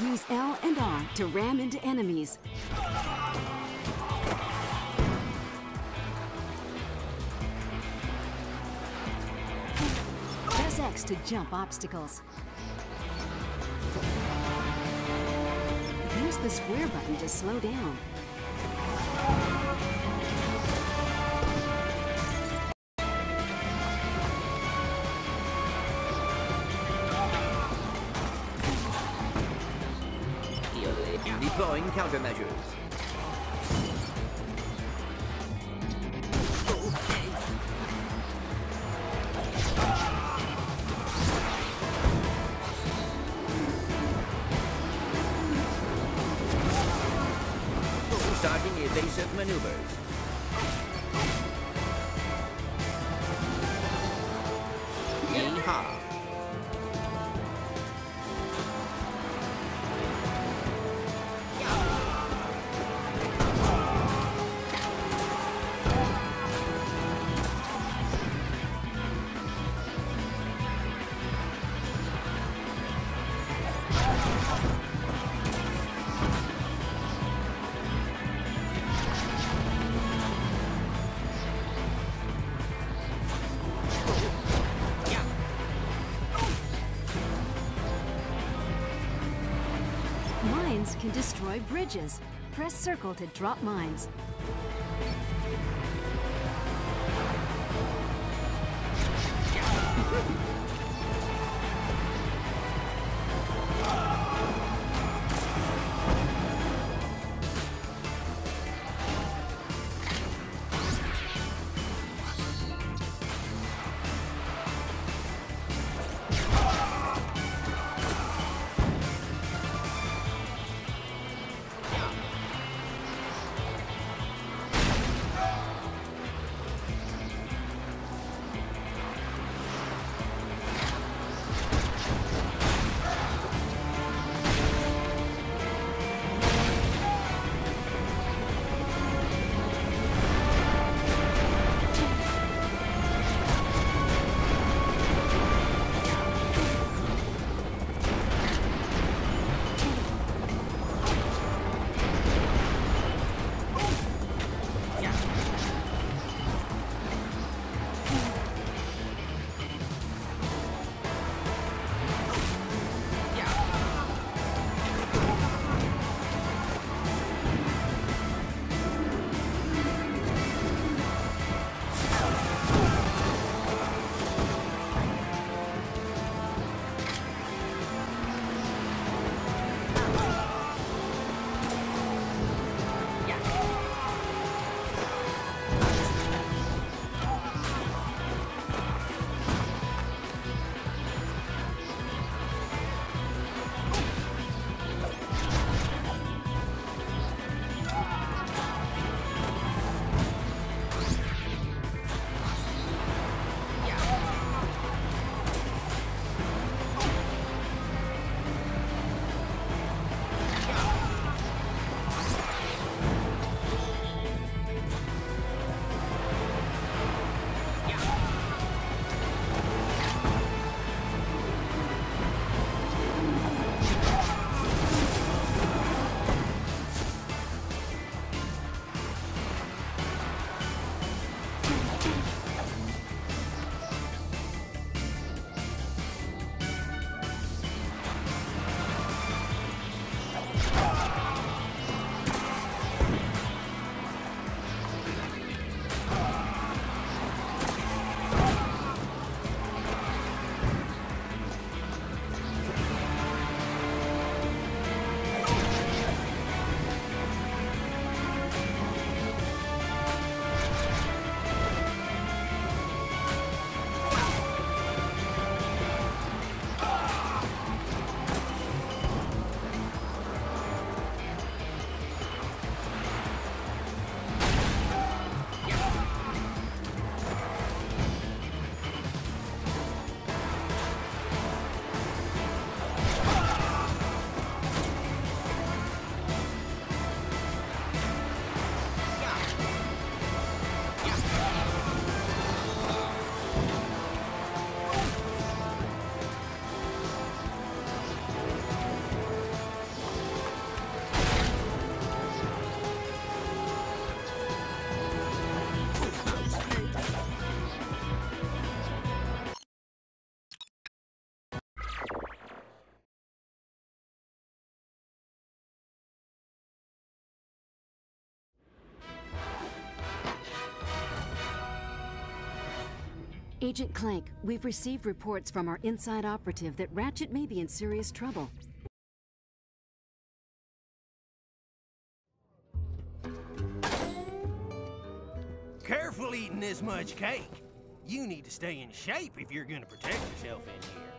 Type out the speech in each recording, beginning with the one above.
Use L and R to ram into enemies. Press X to jump obstacles. Use the square button to slow down. Evasive destroy bridges. Press circle to drop mines. Agent Clank, we've received reports from our inside operative that Ratchet may be in serious trouble. Careful eating this much cake. You need to stay in shape if you're gonna protect yourself in here.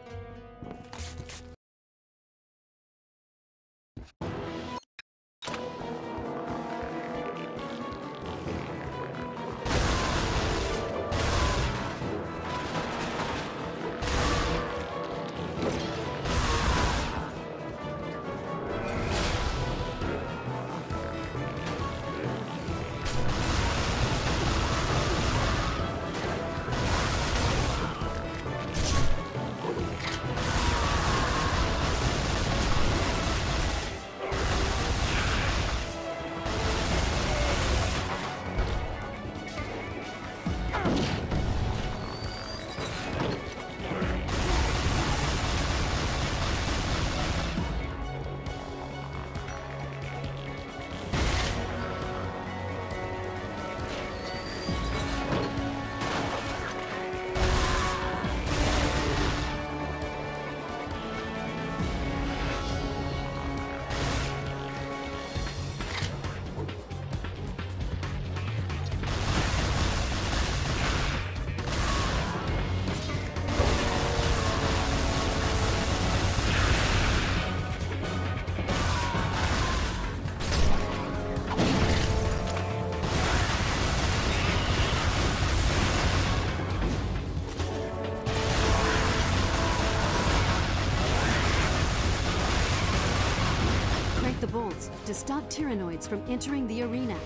The bolts to stop Tyrannoids from entering the arena.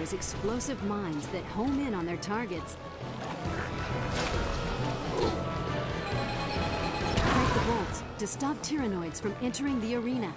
Launcher explosive mines that home in on their targets. Crank the bolts to stop Tyrannoids from entering the arena.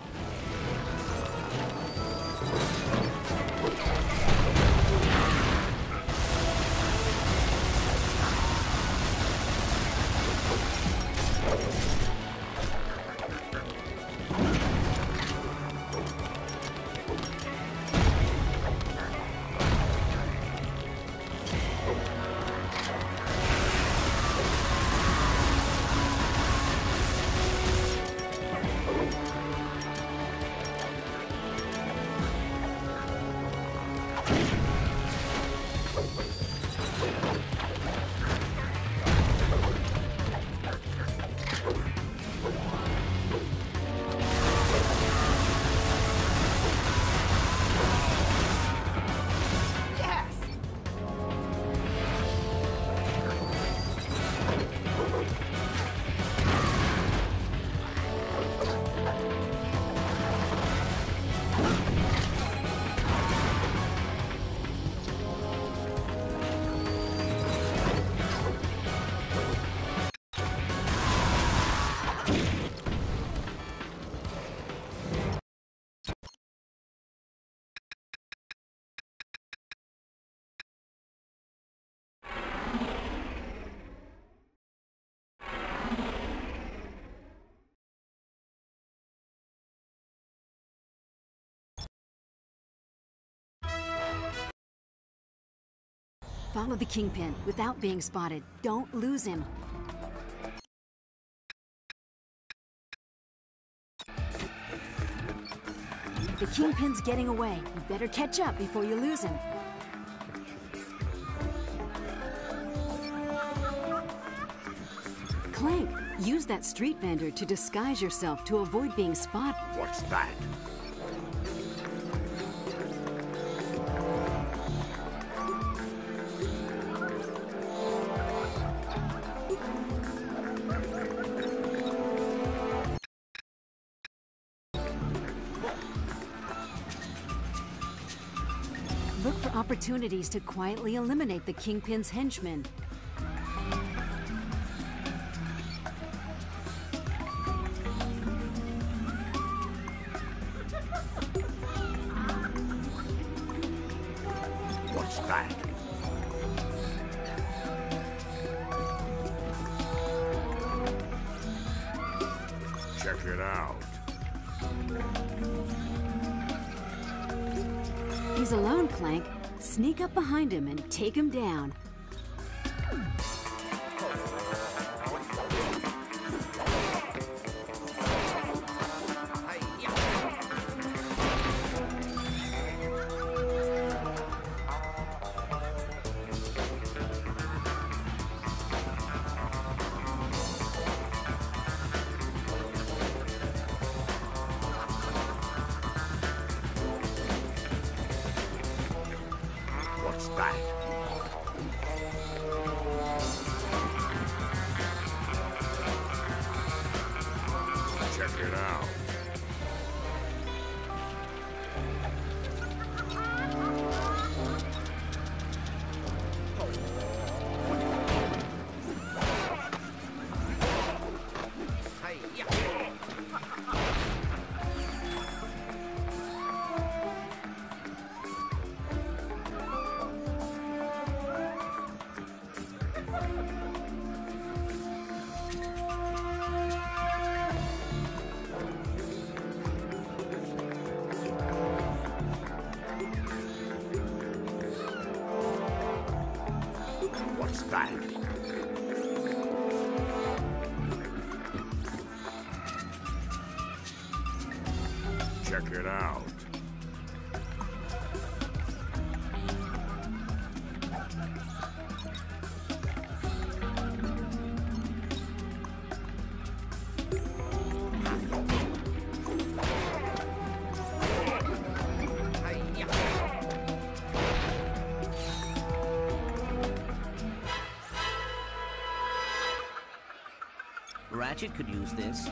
Follow the Kingpin without being spotted. Don't lose him. The Kingpin's getting away. You better catch up before you lose him. Clank, use that street vendor to disguise yourself to avoid being spotted. What's that? Opportunities to quietly eliminate the Kingpin's henchmen. What's that? Check it out. He's alone, Clank. Sneak up behind him and take him down. Ratchet could use this.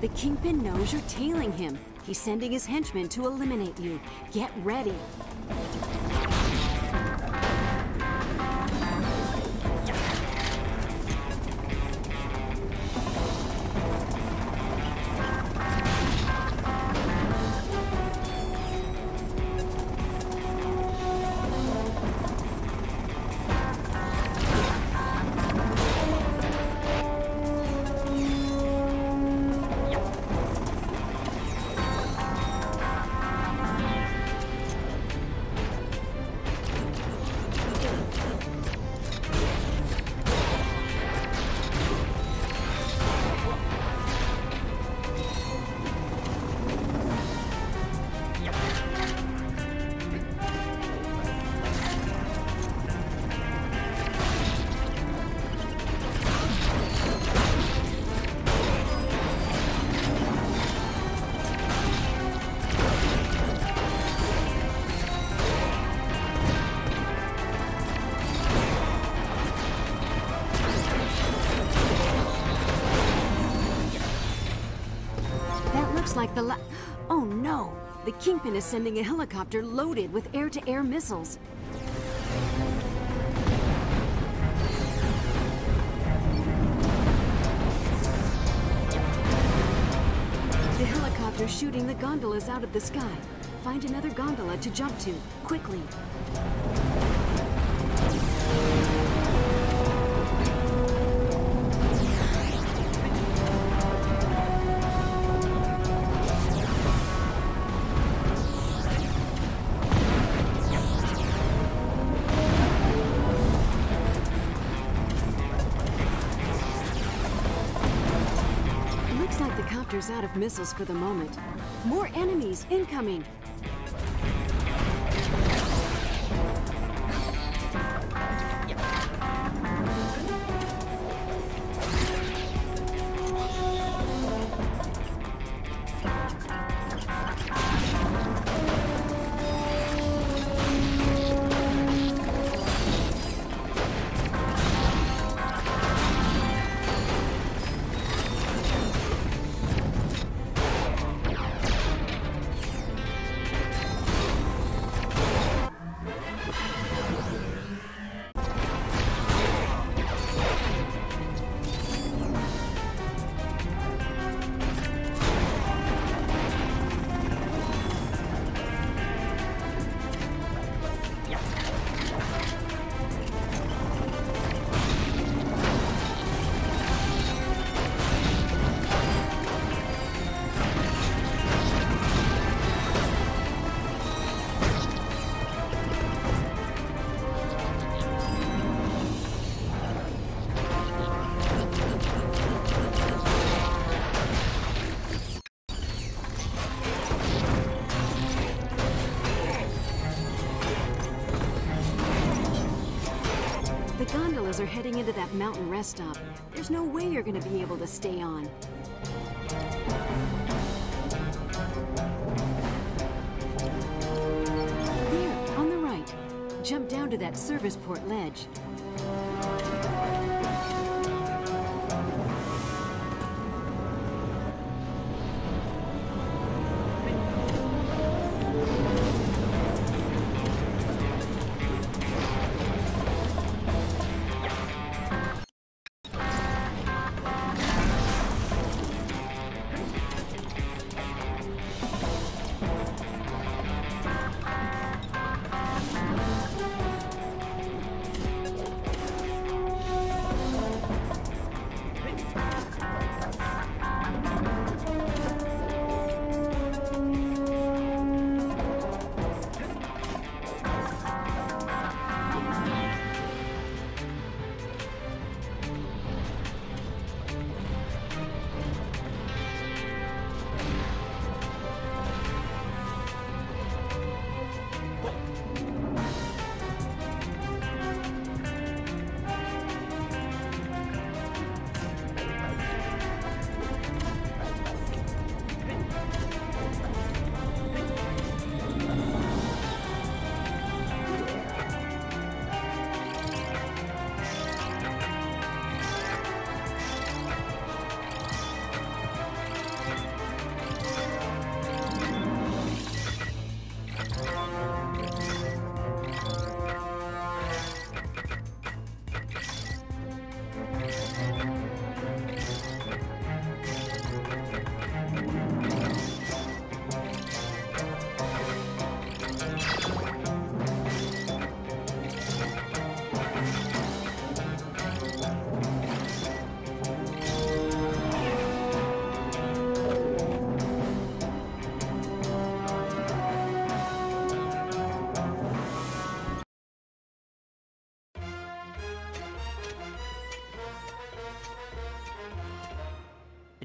The Kingpin knows you're tailing him. He's sending his henchmen to eliminate you. Get ready. Like the la- Oh no! The Kingpin is sending a helicopter loaded with air-to-air missiles. The helicopter's shooting the gondolas out of the sky. Find another gondola to jump to, quickly. Out of missiles for the moment. More enemies incoming! Are heading into that mountain rest stop. There's no way you're gonna be able to stay on. There, on the right. Jump down to that service port ledge.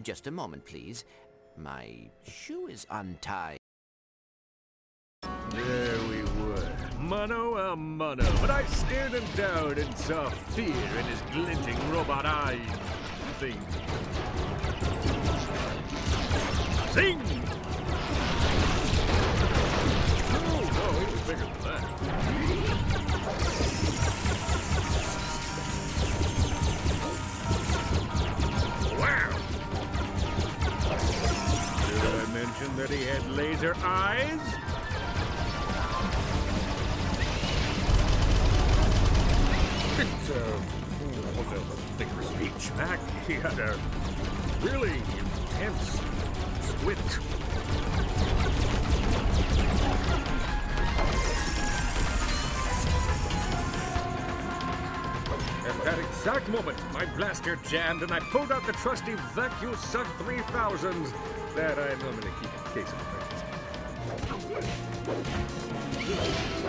Just a moment, please. My shoe is untied. There we were, mano a mano, but I stared him down and saw fear in his glinting robot eyes. Sing. Sing! That he had laser eyes? It's uh, was a figure of speech, Mac. He had a really intense squint. At that exact moment, my blaster jammed and I pulled out the trusty Vacuum Suck 3000s that I normally keep in case of emergency.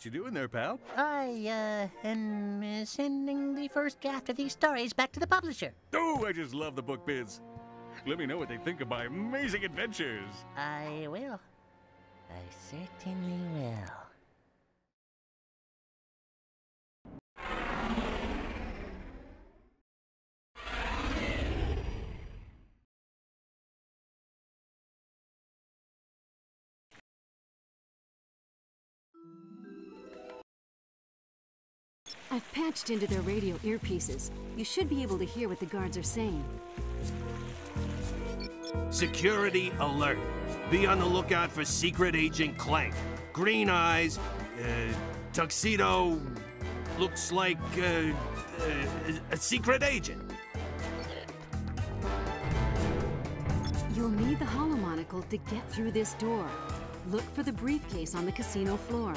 What you doing there, pal? I, uh, am uh, sending the first draft of these stories back to the publisher. Oh, I just love the book biz. Let me know what they think of my amazing adventures. I will. I certainly will. I've patched into their radio earpieces. You should be able to hear what the guards are saying. Security alert. Be on the lookout for Secret Agent Clank. Green eyes, uh, tuxedo, looks like uh, uh, a secret agent. You'll need the holomonocle to get through this door. Look for the briefcase on the casino floor.